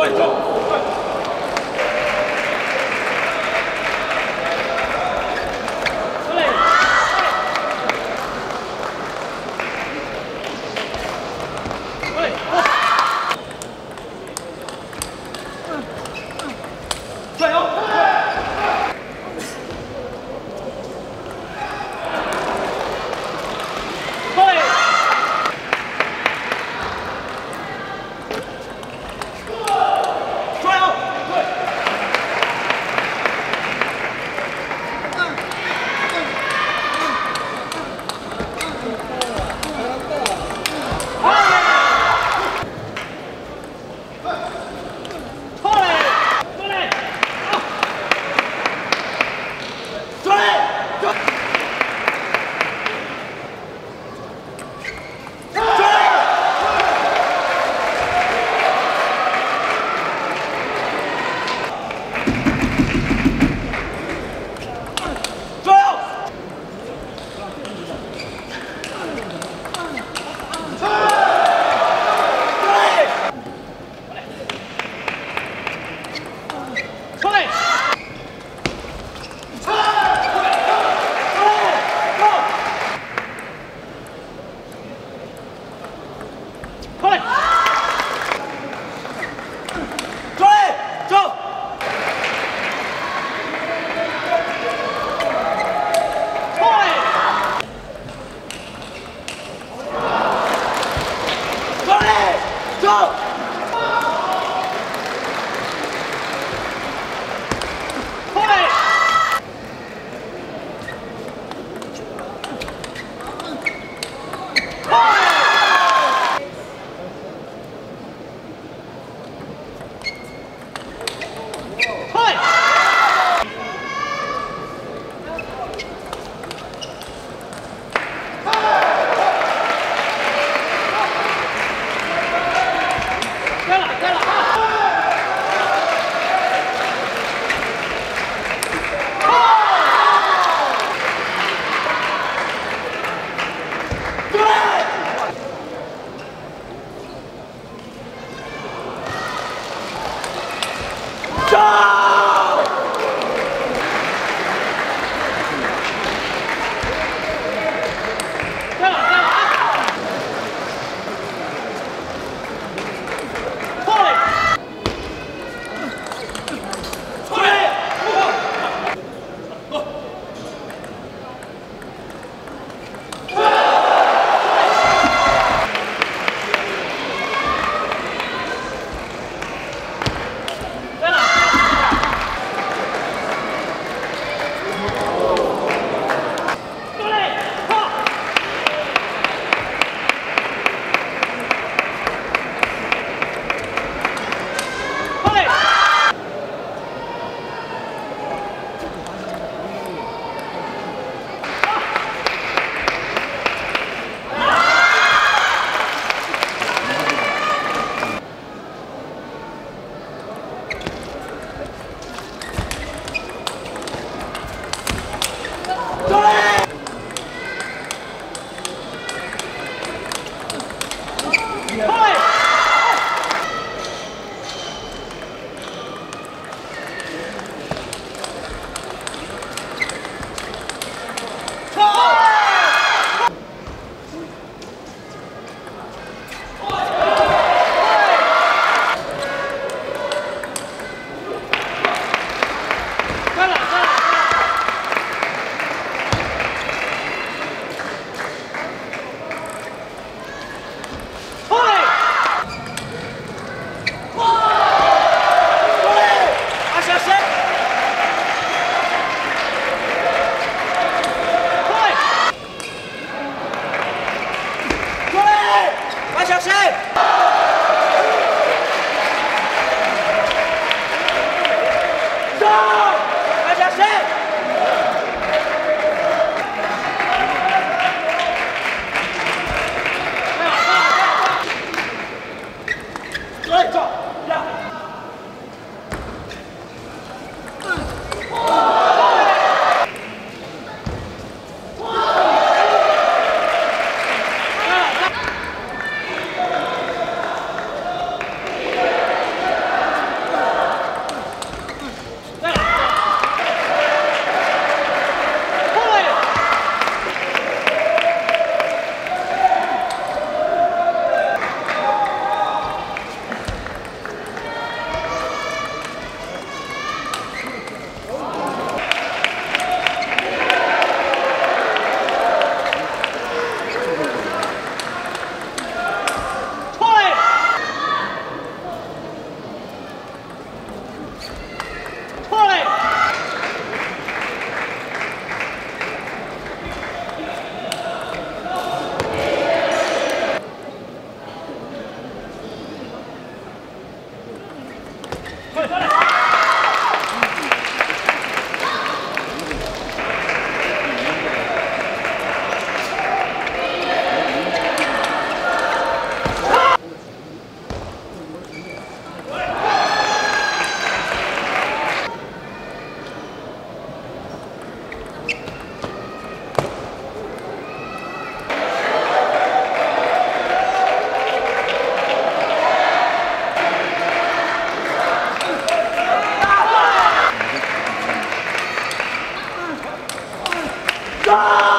はい、对 God!